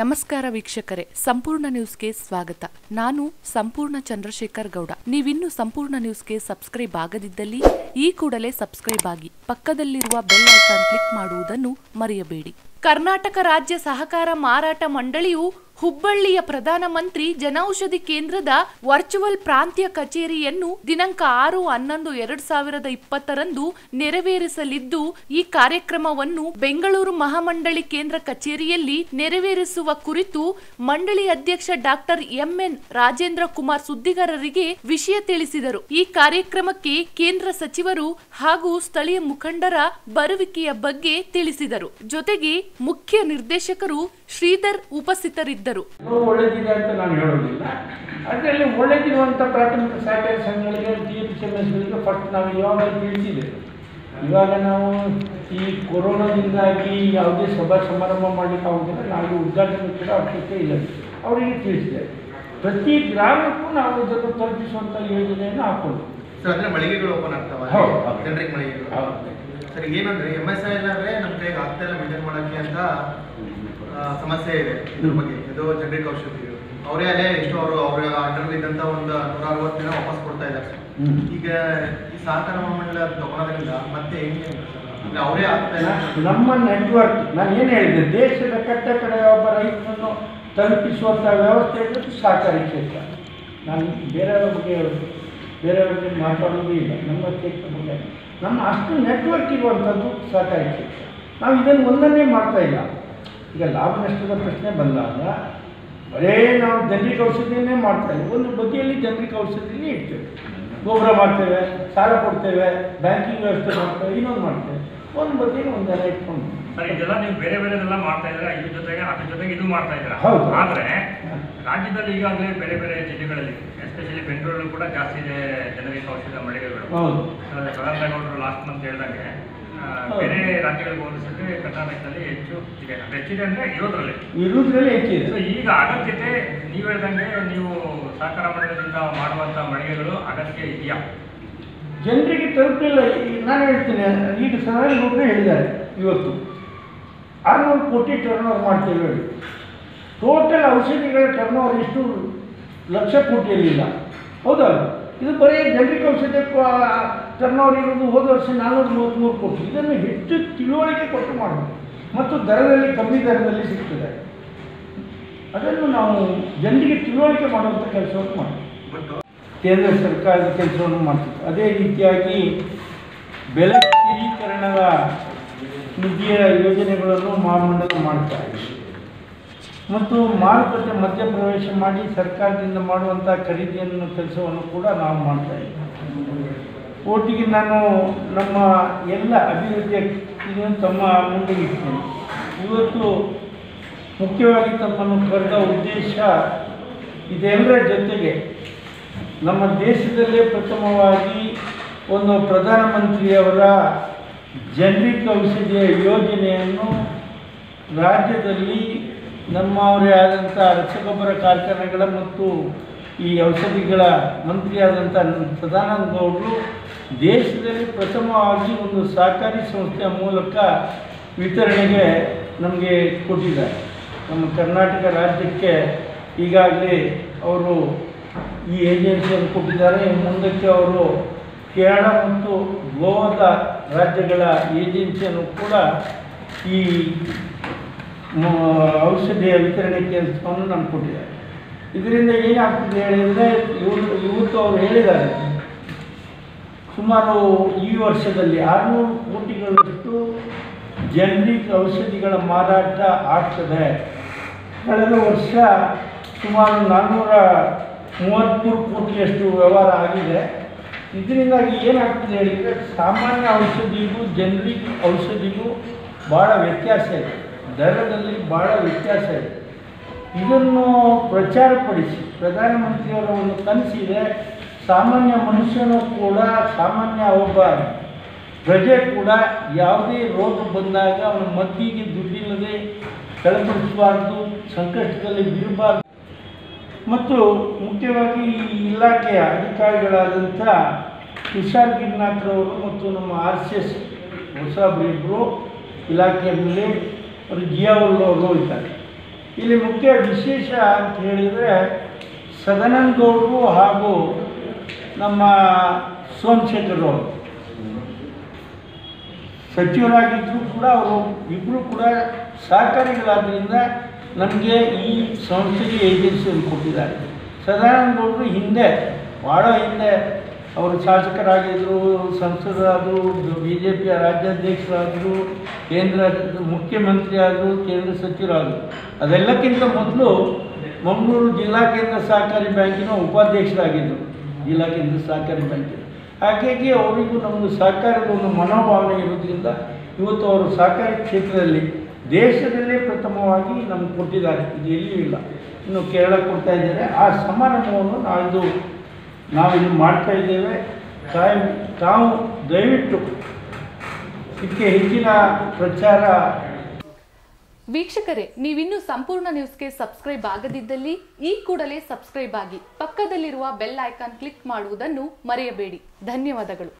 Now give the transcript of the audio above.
ನಮಸ್ಕಾರ ವೀಕ್ಷಕರೇ, ಸಂಪೂರ್ಣ ನ್ಯೂಸ್ಗೆ ಸ್ವಾಗತ. ನಾನು ಸಂಪೂರ್ಣ ಚಂದ್ರಶೇಖರ್ ಗೌಡ. ನೀವಿನ್ನು ಸಂಪೂರ್ಣ ನ್ಯೂಸ್ಗೆ ಸಬ್ಸ್ಕ್ರೈಬ್ ಆಗದಿದ್ದಲ್ಲಿ ಈ ಕೂಡಲೇ ಸಬ್ಸ್ಕ್ರೈಬ್ ಆಗಿ ಪಕ್ಕದಲ್ಲಿರುವ ಬೆಲ್ ಐಕಾನ್ ಕ್ಲಿಕ್ ಮಾಡುವುದನ್ನು ಮರೆಯಬೇಡಿ. ಕರ್ನಾಟಕ ರಾಜ್ಯ ಸಹಕಾರ ಮಾರಾಟ ಮಂಡಳಿಯು ಹುಬ್ಬಳ್ಳಿಯ ಪ್ರಧಾನಮಂತ್ರಿ ಜನೌಷಧಿ ಕೇಂದ್ರದ ವರ್ಚುವಲ್ ಪ್ರಾಂತ್ಯ ಕಚೇರಿಯನ್ನು ದಿನಾಂಕ ಆರು ಹನ್ನೊಂದು ಎರಡ್ ಸಾವಿರದ ಇಪ್ಪತ್ತರಂದು ನೆರವೇರಿಸಲಿದ್ದು, ಈ ಕಾರ್ಯಕ್ರಮವನ್ನು ಬೆಂಗಳೂರು ಮಹಾಮಂಡಳಿ ಕೇಂದ್ರ ಕಚೇರಿಯಲ್ಲಿ ನೆರವೇರಿಸುವ ಕುರಿತು ಮಂಡಳಿ ಅಧ್ಯಕ್ಷ ಡಾಕ್ಟರ್ ಎಂಎನ್ ರಾಜೇಂದ್ರ ಕುಮಾರ್ ಸುದ್ದಿಗಾರರಿಗೆ ವಿಷಯ ತಿಳಿಸಿದರು. ಈ ಕಾರ್ಯಕ್ರಮಕ್ಕೆ ಕೇಂದ್ರ ಸಚಿವರು ಹಾಗೂ ಸ್ಥಳೀಯ ಮುಖಂಡರ ಬರುವಿಕೆಯ ಬಗ್ಗೆ ತಿಳಿಸಿದರು. ಜೊತೆಗೆ ಮುಖ್ಯ ನಿರ್ದೇಶಕರು ಶ್ರೀಧರ್ ಉಪಸ್ಥಿತರಿದ್ದರು. ಇದು ಒಳ್ಳೆದಿದೆ ಅಂತ ನಾನು ಹೇಳೋದಿಲ್ಲ ಅದರಲ್ಲಿ ಒಳ್ಳೇದಿರುವಂಥ ಪ್ರಾಥಮಿಕ ಸಹಕಾರಿ ಸಂಘಗಳಿಗೆ ಟಿ ಎಂ ಸಿ ಎಂ ಎಸ್ಗಳಿಗೆ ಫಸ್ಟ್ ನಾವು ಇವಾಗ ತಿಳಿಸಿದ್ದೇವೆ ಇವಾಗ ನಾವು ಈ ಕೊರೋನಾದಿಂದಾಗಿ ಯಾವುದೇ ಸಭಾ ಸಮಾರಂಭ ಮಾಡಲಿಕ್ಕೆ ಆಗೋದಿಲ್ಲ. ನಾವು ಉದ್ಘಾಟನೆ ಕೂಡ ಅವಶ್ಯಕತೆ ಇಲ್ಲ ಅವರಿಗೆ ತಿಳಿಸಿದೆ. ಪ್ರತಿ ಗ್ರಾಮಕ್ಕೂ ನಾವು ಇದನ್ನು ತಲುಪಿಸುವಂಥ ಯೋಜನೆಯನ್ನು ಹಾಕೊಂಡು ಸರ್ ಅಂದ್ರೆ ಮಳಿಗೆಗಳು ಓಪನ್ ಆಗ್ತಾವೆ. ಜನರಿಗೆ ಮಳಿಗೆಗಳು. ಸರ್ ಏನಂದ್ರೆ ಎಂ ಎಸ್ ಐ ಇಲ್ಲಾಂದ್ರೆ ನಮ್ಮ ಕೈಗೆ ಆಗ್ತಾ ಇಲ್ಲ ಮೇಂಟೈನ್ ಮಾಡಕ್ಕೆ ಅಂತ ಸಮಸ್ಯೆ ಇದೆ ಇದ್ರ ಬಗ್ಗೆ. ಇದು ಜನರಿಕ್ ಔಷಧಿ ಅವರೇ ಅಲ್ಲೇ ಎಷ್ಟು ಅವರು ಅವ್ರ ಅಂಡರ್ ಇದ್ದಂತ ಒಂದು ನೂರ ಅರವತ್ತು ದಿನ ವಾಪಸ್ ಕೊಡ್ತಾ ಇದ್ದಾರೆ. ಈಗ ಈ ಸಹಕಾರ ಮಂಡಳ ತಗೊಳೋದ್ರಿಂದ ಮತ್ತೆ ಹೆಂಗೆ ಅವರೇ ಆಗ್ತಾ ಇಲ್ಲ ನಮ್ಮ ನೆಟ್ವರ್ಕ್ ನಾನು ಏನು ಹೇಳಿದೆ ದೇಶದ ಕಟ್ಟ ಕಡೆ ಒಬ್ಬ ರೈತನನ್ನು ತಲುಪಿಸುವಂಥ ವ್ಯವಸ್ಥೆ ಇರೋದು ಸಹಕಾರಿ ಕ್ಷೇತ್ರ. ನಾನು ಬೇರೆಯವ್ರ ಬಗ್ಗೆ ಹೇಳೋದು ಬೇರೆಯವ್ರ ಬಗ್ಗೆ ಮಾತಾಡೋದು ಇಲ್ಲ. ನಮ್ಮ ಕ್ಷೇತ್ರ ಬಗ್ಗೆ ನಮ್ಮ ಅಷ್ಟು ನೆಟ್ವರ್ಕ್ ಇರುವಂಥದ್ದು ಸಹಕಾರಿ ಕ್ಷೇತ್ರ. ನಾವು ಇದನ್ನು ಒಂದನ್ನೇ ಮಾಡ್ತಾ ಇಲ್ಲ. ಈಗ ಲಾಭ ನಷ್ಟದ ಪ್ರಶ್ನೆ ಬಂದಾಗ ಬರೇ ನಾವು ಜನರಿಕ ಔಷಧಿಯನ್ನೇ ಮಾಡ್ತಾ ಇಲ್ಲ ಒಂದು ಬದಿಯಲ್ಲಿ ಜನರಿಕ ಔಷಧಿನೇ ಇಡ್ತೇವೆ ಗೊಬ್ಬರ ಮಾಡ್ತೇವೆ ಸಾಲ ಕೊಡ್ತೇವೆ ಬ್ಯಾಂಕಿಂಗ್ ವ್ಯವಸ್ಥೆ ಮಾಡ್ತೇವೆ ಇನ್ನೊಂದು ಮಾಡ್ತೇವೆ. ಒಂದು ಬಗ್ಗೆ ಒಂದೆಲ್ಲ ಇಟ್ಕೊಂಡು. ಇದೆಲ್ಲ ನೀವು ಬೇರೆ ಬೇರೆದೆಲ್ಲ ಮಾಡ್ತಾ ಇದ್ರೆ ಇದ್ರ ಜೊತೆಗೆ ಅದ್ರ ಜೊತೆಗೆ ಇದು ಮಾಡ್ತಾ ಇದ್ರೆ ಹೌದು. ಆದರೆ ರಾಜ್ಯದಲ್ಲಿ ಈಗಾಗಲೇ ಬೇರೆ ಬೇರೆ ಜಿಲ್ಲೆಗಳಲ್ಲಿ ಎಸ್ಪೆಷಲಿ ಬೆಂಗಳೂರಲ್ಲೂ ಕೂಡ ಜಾಸ್ತಿ ಇದೆ ಜನರಿಗೆ ಔಷಧ ಮಳಿಗೆಗಳು. ಲಾಸ್ಟ್ ಮಂತ್ ಹೇಳ್ದಂಗೆ. ಬೇರೆ ರಾಜ್ಯಗಳಿಗೆ ಹೋಲಿಸಿದ್ರೆ ಕರ್ನಾಟಕದಲ್ಲಿ ಹೆಚ್ಚು ಇದೆ. ಅಂದ್ರೆ ಹೆಚ್ಚಿದೆ ಅಂದ್ರೆ ಇರೋದ್ರಲ್ಲಿ. ಇರೋದ್ರಲ್ಲಿ ಹೆಚ್ಚಿದೆ. ಸೊ ಈಗ ಅಗತ್ಯತೆ ನೀವು ಹೇಳ್ದಂಗೆ ನೀವು ಸಹಕಾರ ಮಂಡಲದಿಂದ ಮಾಡುವಂತ ಮಳಿಗೆಗಳು ಅಗತ್ಯ ಇದೆಯಾ? ಜನರಿಗೆ ತಲುಪಿಲ್ಲ ಈ- ನಾನು ಹೇಳ್ತೀನಿ ಈಗ ಸದಾನಗೌಡರು ಹೇಳಿದ್ದಾರೆ ಇವತ್ತು. ಆರುನೂರು ಕೋಟಿ ಟರ್ನ್ ಓವರ್ ಮಾಡ್ತೇವೆ ಹೇಳಿ. ಟೋಟಲ್ ಔಷಧಿಗಳ ಟರ್ನ್ ಓವರ್ ಎಷ್ಟು ಲಕ್ಷ ಕೋಟಿಯಲ್ಲಿಲ್ಲ ಹೌದಲ್ಲ ಇದು ಬರೀ ಜನರಿಕ್ ಔಷಧಿ ಟರ್ನ್ ಹೋದ ವರ್ಷ ನಾನ್ನೂರ ಮೂವತ್ತ್ಮೂರು ಕೋಟಿ. ಇದನ್ನು ಹೆಚ್ಚು ತಿಳುವಳಿಕೆ ಕೊಟ್ಟು ಮಾಡಬೇಕು ಮತ್ತು ದರದಲ್ಲಿ, ಕಮ್ಮಿ ದರದಲ್ಲಿ ಸಿಗ್ತದೆ. ಅದನ್ನು ನಾವು ಜನರಿಗೆ ತಿಳುವಳಿಕೆ ಮಾಡುವಂಥ ಕೆಲಸವನ್ನು ಮಾಡ್ತೀವಿ ಕೇಂದ್ರ ಸರ್ಕಾರದ ಕೆಲಸವನ್ನು ಮಾಡ್ತೀವಿ. ಅದೇ ರೀತಿಯಾಗಿ ಬೆಲೆ ಸ್ಥಿರೀಕರಣದ ನಿಧಿಯ ಯೋಜನೆಗಳನ್ನು ಮಹಾಮಂಡಲ ಮಾಡ್ತಾ ಇದೆ. ಮತ್ತು ಮಾರುಕಟ್ಟೆ ಮಧ್ಯಪ್ರವೇಶ ಮಾಡಿ ಸರ್ಕಾರದಿಂದ ಮಾಡುವಂಥ ಖರೀದಿಯನ್ನು ಕೆಲಸವನ್ನು ಕೂಡ ನಾವು ಮಾಡ್ತಾ ಇದ್ದೀವಿ. ಒಟ್ಟಿಗೆ ನಾನು ನಮ್ಮ ಎಲ್ಲ ಅಭಿವೃದ್ಧಿಯ ತಮ್ಮ ಮುಂದೆ ಇಡ್ತೇನೆ ಇವತ್ತು ಮುಖ್ಯವಾಗಿ ತಮ್ಮನ್ನು ಕರೆದ ಉದ್ದೇಶ ಇದೆಲ್ಲರ ಜೊತೆಗೆ ನಮ್ಮ ದೇಶದಲ್ಲೇ ಪ್ರಥಮವಾಗಿ ಒಂದು ಪ್ರಧಾನಮಂತ್ರಿಯವರ ಜನರಿಕ್ ಔಷಧಿಯ ಯೋಜನೆಯನ್ನು ರಾಜ್ಯದಲ್ಲಿ ನಮ್ಮವರೇ ಆದಂಥ ರಸಗೊಬ್ಬರ ಕಾರ್ಖಾನೆಗಳ ಮತ್ತು ಈ ಔಷಧಿಗಳ ಮಂತ್ರಿಯಾದಂಥ ಸದಾನಂದ ಗೌಡರು ದೇಶದಲ್ಲಿ ಪ್ರಥಮವಾಗಿ ಒಂದು ಸಹಕಾರಿ ಸಂಸ್ಥೆಯ ಮೂಲಕ ವಿತರಣೆಗೆ ನಮಗೆ ಕೊಟ್ಟಿದ್ದಾರೆ. ನಮ್ಮ ಕರ್ನಾಟಕ ರಾಜ್ಯಕ್ಕೆ ಈಗಾಗಲೇ ಅವರು ಈ ಏಜೆನ್ಸಿಯನ್ನು ಕೊಟ್ಟಿದ್ದಾರೆ. ಮುಂದಕ್ಕೆ ಅವರು ಕೇರಳ ಮತ್ತು ಗೋವಾದ ರಾಜ್ಯಗಳ ಏಜೆನ್ಸಿಯನ್ನು ಕೂಡ ಈ ಔಷಧಿಯ ವಿತರಣೆ ಕೆಲಸವನ್ನು ನಾನು ಕೊಟ್ಟಿದ್ದಾರೆ ಇದರಿಂದ ಏನಾಗ್ತದೆ ಹೇಳಿದರೆ ಇವರು, ಇವತ್ತು ಅವರು ಹೇಳಿದ್ದಾರೆ, ಸುಮಾರು ಈ ವರ್ಷದಲ್ಲಿ ಆರುನೂರು ಕೋಟಿಗಳಷ್ಟು ಜನರಿಕ್ ಔಷಧಿಗಳ ಮಾರಾಟ ಆಗ್ತದೆ. ಕಳೆದ ವರ್ಷ ಸುಮಾರು ನಾನ್ನೂರ ಮೂವತ್ತ್ಮೂರು ಕೋಟಿಯಷ್ಟು ವ್ಯವಹಾರ ಆಗಿದೆ. ಇದರಿಂದಾಗಿ ಏನಾಗ್ತದೆ ಹೇಳಿದರೆ ಸಾಮಾನ್ಯ ಔಷಧಿಗೂ ಜನರಿಕ್ ಔಷಧಿಗೂ ಭಾಳ ವ್ಯತ್ಯಾಸ ಇದೆ. ದರದಲ್ಲಿ ಭಾಳ ವ್ಯತ್ಯಾಸ ಇದೆ. ಇದನ್ನು ಪ್ರಚಾರಪಡಿಸಿ ಪ್ರಧಾನಮಂತ್ರಿಯವರ ಒಂದು ಕನಸಿದೆ ಸಾಮಾನ್ಯ ಮನುಷ್ಯನು ಕೂಡ ಸಾಮಾನ್ಯ ಒಬ್ಬ ಪ್ರಜೆ ಕೂಡ ಯಾವುದೇ ರೋಗ ಬಂದಾಗ ಅವನ ಮದ್ದಿಗೆ ದುಡ್ಡಿಲ್ಲದೆ ತಳಪಡಿಸಬಾರ್ದು ಸಂಕಷ್ಟದಲ್ಲಿ ಬೀಳಬಾರ್ದು. ಮತ್ತು ಮುಖ್ಯವಾಗಿ ಈ ಇಲಾಖೆಯ ಅಧಿಕಾರಿಗಳಾದಂಥ ತುಷಾರ್ ಗಿರ್ನಾಥ್ರವರು ಮತ್ತು ನಮ್ಮ ಆರ್ ಸಿ ಎಸ್ ಹೊಸಬ್ರಿಬ್ಬರು ಇಲಾಖೆಯ ಮೇಲೆ ಅವರು ಜಿಯಾವಲ್ ಅವರು ಇದ್ದಾರೆ. ಇಲ್ಲಿ ಮುಖ್ಯ ವಿಶೇಷ ಅಂತ ಹೇಳಿದರೆ ಸದಾನಂದಗೌಡರು ಹಾಗೂ ನಮ್ಮ ಸೋಮಶೇಖರ್ ಅವರು. ಸಚಿವರಾಗಿದ್ದರೂ ಕೂಡ ಅವರು ಇಬ್ಬರು ಕೂಡ ಸಹಕಾರಿಗಳಾದ್ದರಿಂದ ನಮಗೆ ಈ ಸಂಸ್ಥೆಗೆ ಏಜೆನ್ಸಿಯನ್ನು ಕೊಟ್ಟಿದ್ದಾರೆ. ಸದಾನಂದ ಗೌಡರು ಹಿಂದೆ ಭಾಳ ಹಿಂದೆ ಅವರು ಶಾಸಕರಾಗಿದ್ದರು ಸಂಸದರಾದರು ಬಿ ಜೆ ಪಿಯ ರಾಜ್ಯಾಧ್ಯಕ್ಷರಾದರು, ಕೇಂದ್ರ ಮುಖ್ಯಮಂತ್ರಿ ಆದರು ಕೇಂದ್ರ ಸಚಿವರಾದರು. ಅದೆಲ್ಲಕ್ಕಿಂತ ಮೊದಲು ಮಂಗಳೂರು ಜಿಲ್ಲಾ ಕೇಂದ್ರ ಸಹಕಾರಿ ಬ್ಯಾಂಕಿನ ಉಪಾಧ್ಯಕ್ಷರಾಗಿದ್ದರು ಜಿಲ್ಲಾ ಕೇಂದ್ರ ಸಹಕಾರಿ ಬ್ಯಾಂಕಿನ. ಹಾಗಾಗಿ ಅವರಿಗೂ ನಮ್ಮದು ಸಹಕಾರದ ಒಂದು ಮನೋಭಾವನೆ ಇರೋದ್ರಿಂದ ಇವತ್ತು ಅವರು ಸಹಕಾರಿ ಕ್ಷೇತ್ರದಲ್ಲಿ ದೇಶದಲ್ಲೇ ಪ್ರಥಮವಾಗಿ ನಮ್ಗೆ ಕೊಟ್ಟಿದ್ದಾರೆ. ಇದು ಎಲ್ಲಿಯೂ ಇಲ್ಲ. ಇನ್ನು ಕೇರಳ ಕೊಡ್ತಾ ಇದ್ದಾರೆ. ಆ ಸಮಾರಂಭವನ್ನು ನಾವಿದು ನಾವಿನ್ನು ಮಾಡ್ತಾ ಇದ್ದೇವೆ. ತಾಯಿ ತಾವು ದಯವಿಟ್ಟು ಇದಕ್ಕೆ ಹೆಚ್ಚಿನ ಪ್ರಚಾರ ವೀಕ್ಷಕರೇ, ನೀವಿನ್ನೂ ಸಂಪೂರ್ಣ ನ್ಯೂಸ್ಗೆ ಸಬ್ಸ್ಕ್ರೈಬ್ ಆಗದಿದ್ದಲ್ಲಿ ಈ ಕೂಡಲೇ ಸಬ್ಸ್ಕ್ರೈಬ್ ಆಗಿ ಪಕ್ಕದಲ್ಲಿರುವ ಬೆಲ್ ಐಕಾನ್ ಕ್ಲಿಕ್ ಮಾಡುವುದನ್ನು ಮರೆಯಬೇಡಿ. ಧನ್ಯವಾದಗಳು.